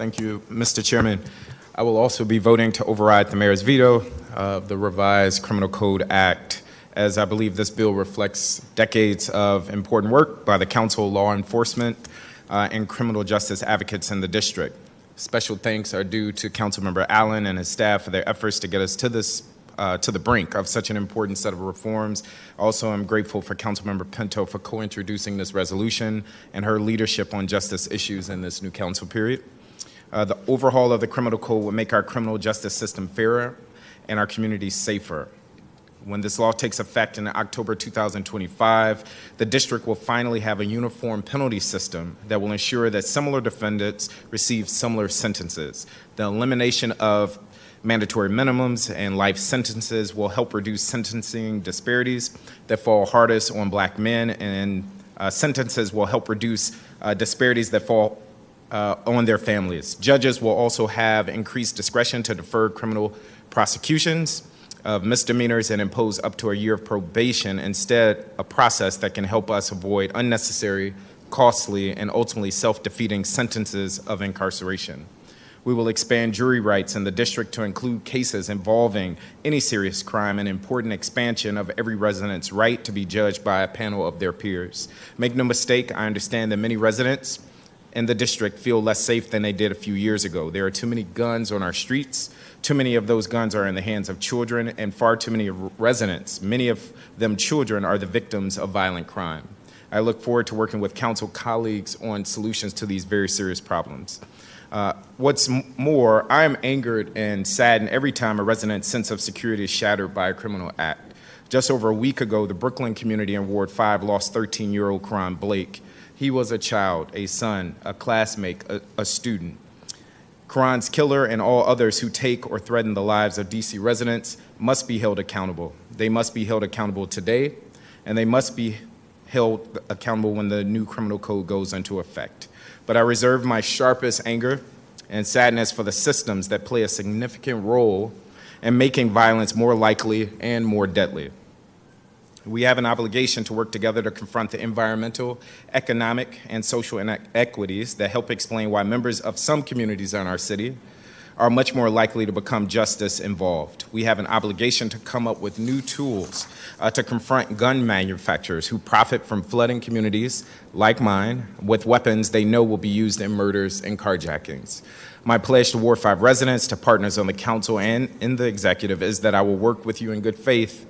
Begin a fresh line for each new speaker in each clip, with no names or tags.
Thank you, Mr. Chairman. I will also be voting to override the mayor's veto of the revised Criminal Code Act, as I believe this bill reflects decades of important work by the council, law enforcement, uh, and criminal justice advocates in the district. Special thanks are due to Councilmember Allen and his staff for their efforts to get us to this uh, to the brink of such an important set of reforms. Also, I'm grateful for Councilmember Pinto for co-introducing this resolution and her leadership on justice issues in this new council period. Uh, the overhaul of the criminal code will make our criminal justice system fairer and our communities safer. When this law takes effect in October 2025, the district will finally have a uniform penalty system that will ensure that similar defendants receive similar sentences. The elimination of mandatory minimums and life sentences will help reduce sentencing disparities that fall hardest on black men, and uh, sentences will help reduce uh, disparities that fall uh, on their families. Judges will also have increased discretion to defer criminal prosecutions of misdemeanors and impose up to a year of probation, instead, a process that can help us avoid unnecessary, costly, and ultimately self defeating sentences of incarceration. We will expand jury rights in the district to include cases involving any serious crime, an important expansion of every resident's right to be judged by a panel of their peers. Make no mistake, I understand that many residents in the district feel less safe than they did a few years ago. There are too many guns on our streets. Too many of those guns are in the hands of children, and far too many residents, many of them children, are the victims of violent crime. I look forward to working with council colleagues on solutions to these very serious problems. Uh, what's more, I am angered and saddened every time a resident's sense of security is shattered by a criminal act. Just over a week ago, the Brookland community in Ward 5 lost 13 year old Karon Blake. He was a child, a son, a classmate, a, a student. Karon's killer and all others who take or threaten the lives of DC residents must be held accountable. They must be held accountable today, and they must be held accountable when the new criminal code goes into effect. But I reserve my sharpest anger and sadness for the systems that play a significant role in making violence more likely and more deadly. We have an obligation to work together to confront the environmental, economic, and social inequities that help explain why members of some communities in our city are much more likely to become justice involved. We have an obligation to come up with new tools uh, to confront gun manufacturers who profit from flooding communities like mine with weapons they know will be used in murders and carjackings. My pledge to Ward 5 residents, to partners on the council, and in the executive is that I will work with you in good faith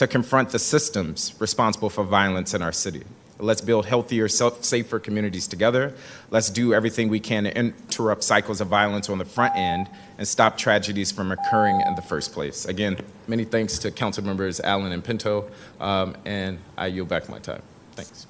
to confront the systems responsible for violence in our city. Let's build healthier, safer communities together. Let's do everything we can to interrupt cycles of violence on the front end and stop tragedies from occurring in the first place. Again, many thanks to council members Allen and Pinto, um, and I yield back my time. Thanks.